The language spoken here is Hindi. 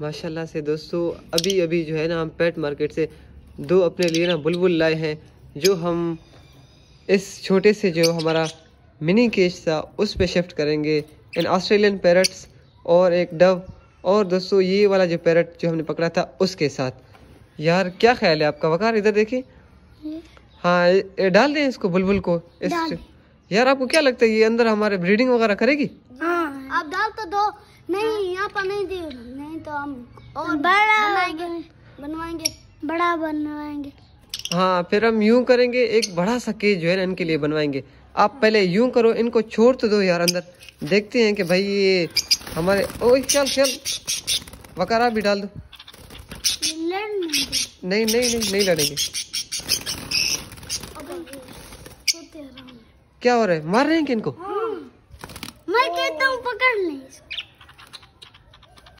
माशाल्लाह से दोस्तों अभी अभी जो है ना हम पेट मार्केट से दो अपने लिए ना बुलबुल लाए हैं जो हम इस छोटे से जो हमारा मिनी केज था उस पे शिफ्ट करेंगे। इन ऑस्ट्रेलियन पैरट्स और एक डव और दोस्तों ये वाला जो पैरट जो हमने पकड़ा था उसके साथ। यार क्या ख्याल है आपका? वकार इधर देखिए। हाँ डाल दें इसको बुलबुल को। इस यार आपको क्या लगता है ये अंदर हमारे ब्रीडिंग वगैरह करेगी? हाँ। आप डाल तो दो। नहीं यहाँ पर नहीं दी तो हम और बड़ा बनाएँगे बनवाएँगे। बड़ा बनवाएँगे। हाँ फिर हम यूँ करेंगे एक बड़ा सा केज जो है ना इनके लिए बनवाएँगे। आप पहले यूँ करो इनको छोड़ तो दो यार अंदर। देखते हैं कि भाई ये हमारे ओ चल चल। वकारा भी डाल दो। नहीं नहीं नहीं नहीं नहीं लड़ेंगे क्या हो रहा है? मार रहे हैं कि इनको? हाँ। मैं कहता हूँ पकड़ नहीं